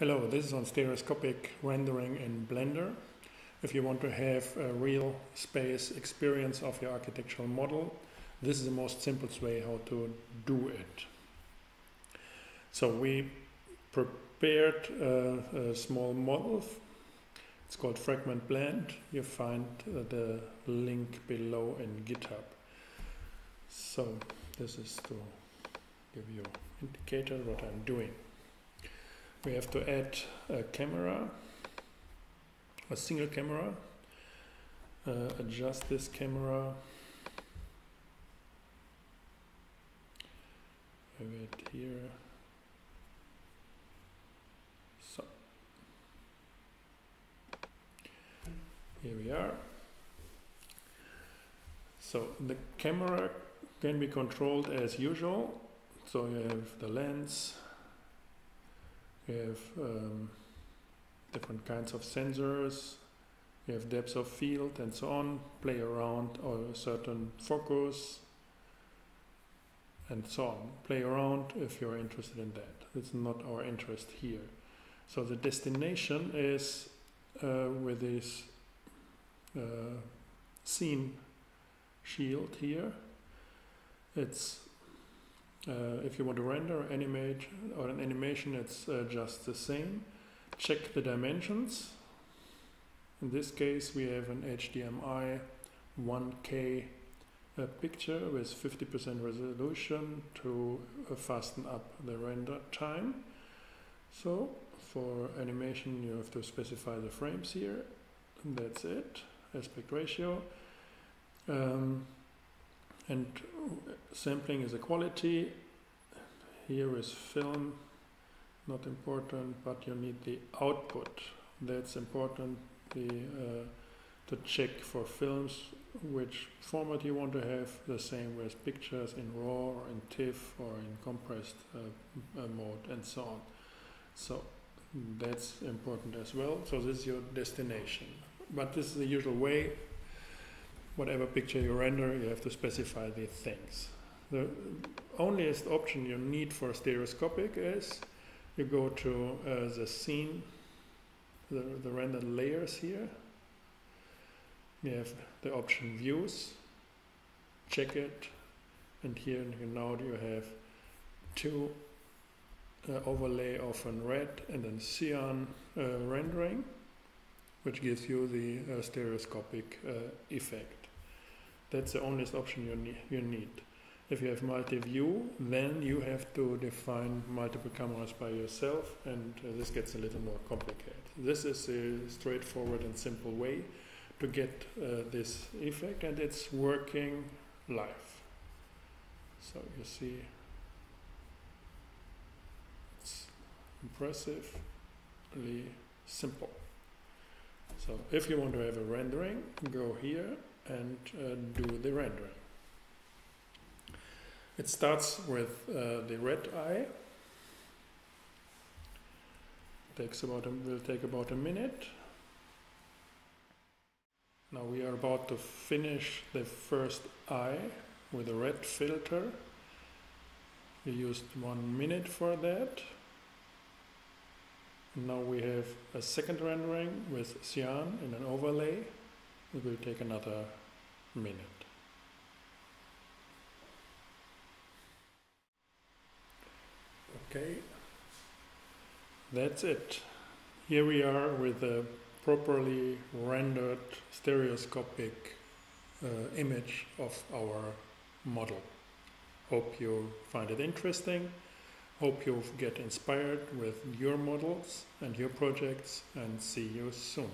Hello, this is on stereoscopic rendering in Blender. If you want to have a real space experience of your architectural model, this is the most simplest way how to do it. So we prepared a, a small model. It's called Fragment Blend. You find the link below in GitHub. So this is to give you indicator what I'm doing we have to add a camera, a single camera, uh, adjust this camera, have it here, so, here we are. So the camera can be controlled as usual, so you have the lens, we have um, different kinds of sensors. We have depth of field and so on. Play around or a certain focus and so on. Play around if you're interested in that. It's not our interest here. So the destination is uh, with this uh, scene shield here. It's uh, if you want to render animate or an animation, it's uh, just the same. Check the dimensions. In this case, we have an HDMI 1K uh, picture with 50% resolution to uh, fasten up the render time. So for animation, you have to specify the frames here. That's it. Aspect ratio. Um, and sampling is a quality. Here is film not important but you need the output. That's important the uh, to check for films which format you want to have the same with pictures in raw or in TIFF or in compressed uh, uh, mode and so on. So that's important as well. So this is your destination. But this is the usual way whatever picture you render, you have to specify these things. The onlyest option you need for stereoscopic is you go to uh, the scene, the, the rendered layers here. You have the option views, check it, and here now you have two uh, overlay of a red and then cyan uh, rendering, which gives you the uh, stereoscopic uh, effect. That's the only option you need, you need. If you have multi-view, then you have to define multiple cameras by yourself, and uh, this gets a little more complicated. This is a straightforward and simple way to get uh, this effect, and it's working live. So you see, it's impressively simple. So if you want to have a rendering, go here and uh, do the rendering. It starts with uh, the red eye. Takes about a, will take about a minute. Now we are about to finish the first eye with a red filter. We used one minute for that. Now we have a second rendering with cyan in an overlay. It will take another minute. Okay, that's it. Here we are with a properly rendered stereoscopic uh, image of our model. Hope you find it interesting. Hope you get inspired with your models and your projects and see you soon.